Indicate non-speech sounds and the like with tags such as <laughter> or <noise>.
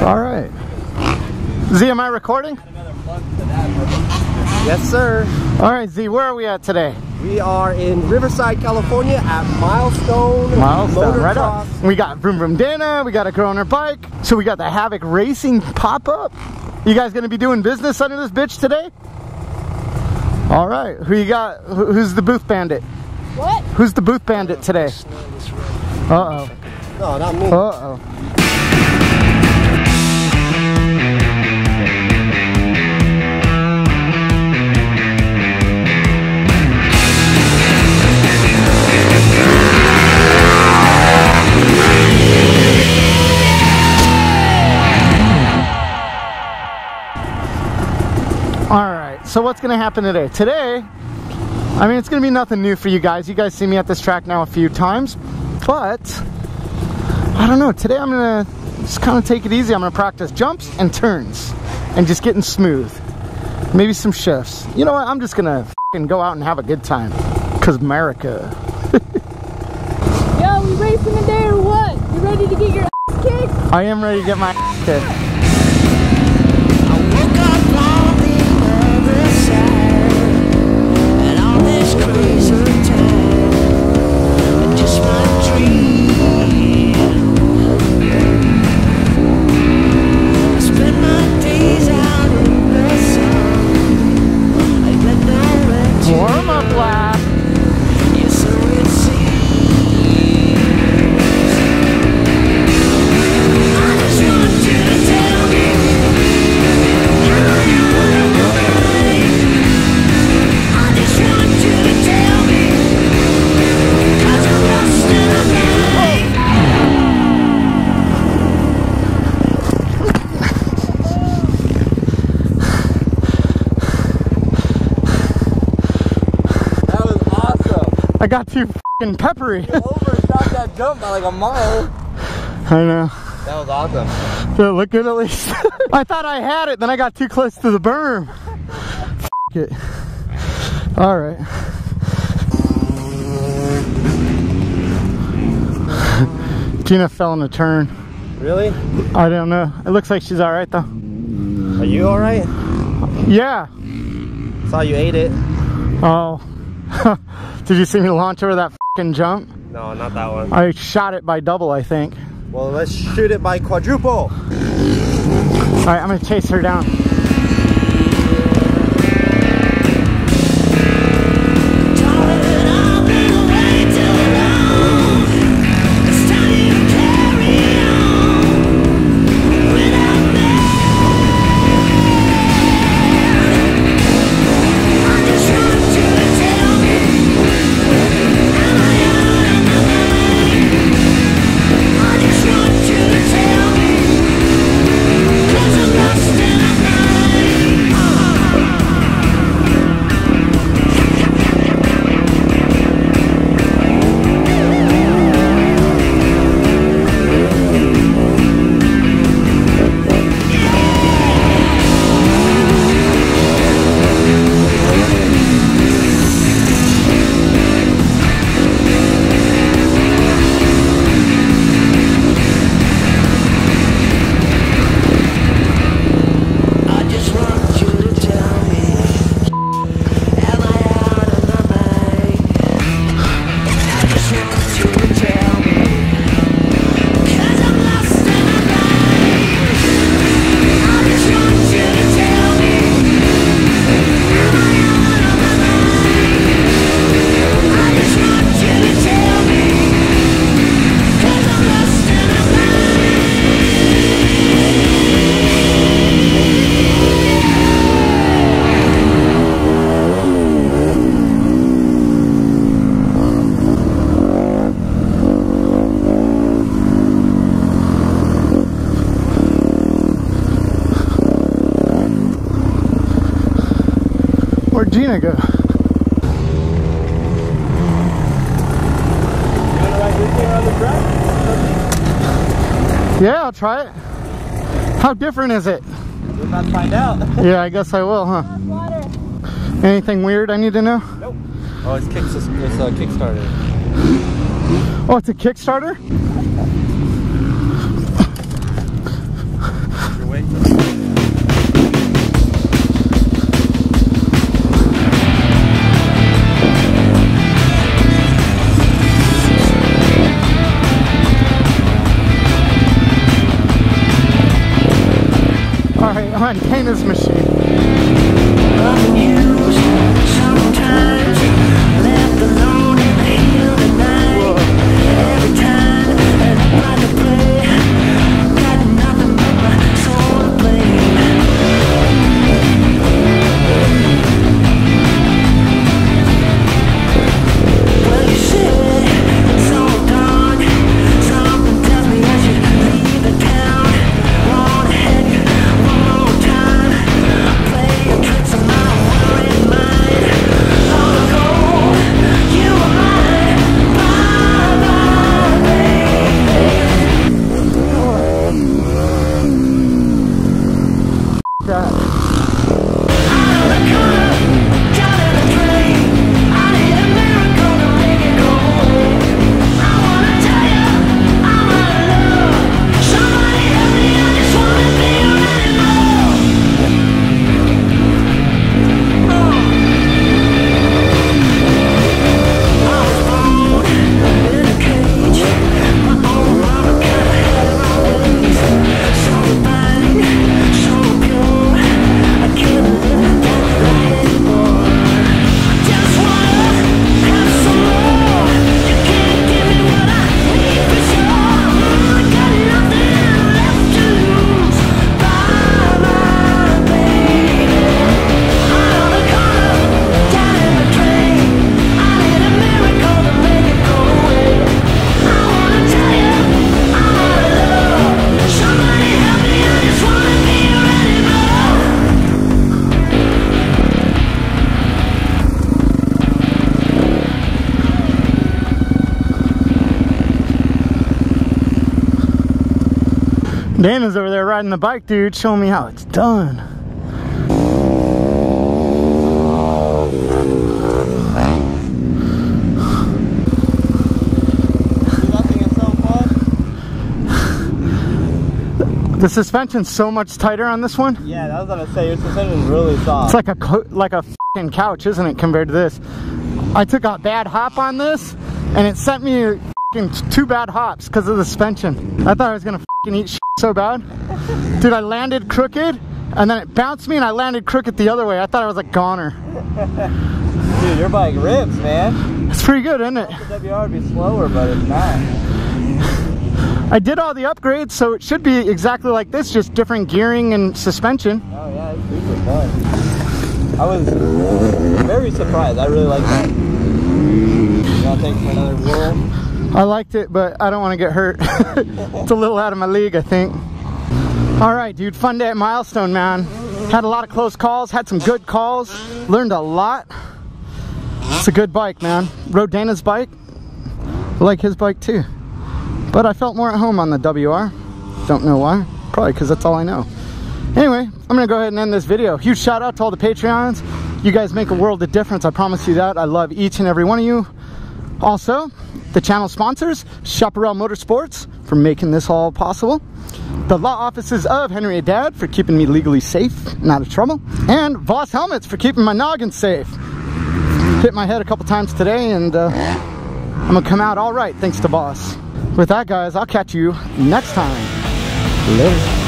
All right. Z, am I recording? Yes, sir. All right, Z, where are we at today? We are in Riverside, California at Milestone, Milestone, right on. Motocross. We got Vroom Vroom Dana, we got a girl on her bike. So we got the Havoc Racing pop-up. You guys gonna be doing business under this bitch today? All right, who you got? Who's the booth bandit? What? Who's the booth bandit today? Uh-oh, No, not me. uh-oh. Gonna happen today? Today, I mean, it's gonna be nothing new for you guys. You guys see me at this track now a few times, but I don't know. Today I'm gonna just kind of take it easy. I'm gonna practice jumps and turns and just getting smooth. Maybe some shifts. You know what? I'm just gonna go out and have a good time. Cause America. <laughs> Yo, we racing today or what? You ready to get your ass kicked? I am ready to get my ass kicked. I got too fing peppery. Overshot that jump by like a mile. I know. That was awesome. Did it look good at least? <laughs> I thought I had it, then I got too close to the berm. F it. All right. Gina fell in a turn. Really? I don't know. It looks like she's all right though. Are you alright? Yeah. Saw you ate it. Oh. <laughs> Did you see me launch over that fucking jump? No, not that one. I shot it by double, I think. Well, let's shoot it by quadruple. All right, I'm gonna chase her down. Gina go? Yeah, I'll try it. How different is it? We're about to find out. <laughs> Yeah, I guess I will, huh? Anything weird I need to know? Nope. Oh, it's kick. It's uh, Kickstarter. Oh, it's a Kickstarter? All right, I'm on Dana's machine. Dana's over there riding the bike, dude, showing me how it's done. Nothing is so. The suspension's so much tighter on this one. Yeah, that was what I was gonna say. Your suspension is really soft. It's like a like a couch, isn't it, compared to this? I took a bad hop on this, and it sent me two bad hops because of the suspension. I thought I was gonna eat shit so bad. Dude, I landed crooked, and then it bounced me, and I landed crooked the other way. I thought I was a goner. Dude, your bike rips, man. It's pretty good, isn't it? The WR would be slower, but it's not. I did all the upgrades, so it should be exactly like this, just different gearing and suspension. Oh yeah, it's super fun. I was very surprised. I really like that. You wanna take for another whirl? I liked it, but I don't want to get hurt. <laughs> it's a little out of my league, I think. All right, dude, fun day at Milestone, man. Had a lot of close calls, had some good calls, learned a lot. It's a good bike, man. Rode Dana's bike. I like his bike too. But I felt more at home on the WR. Don't know why. Probably because that's all I know. Anyway, I'm gonna go ahead and end this video. Huge shout out to all the Patreons. You guys make a world of difference. I promise you that. I love each and every one of you. Also, the channel sponsors, Chaparral Motorsports, for making this all possible. The law offices of Henry Haddad for keeping me legally safe and out of trouble. And Voss Helmets for keeping my noggin safe. Hit my head a couple times today and uh, I'm gonna come out all right thanks to Voss. With that guys, I'll catch you next time. Later.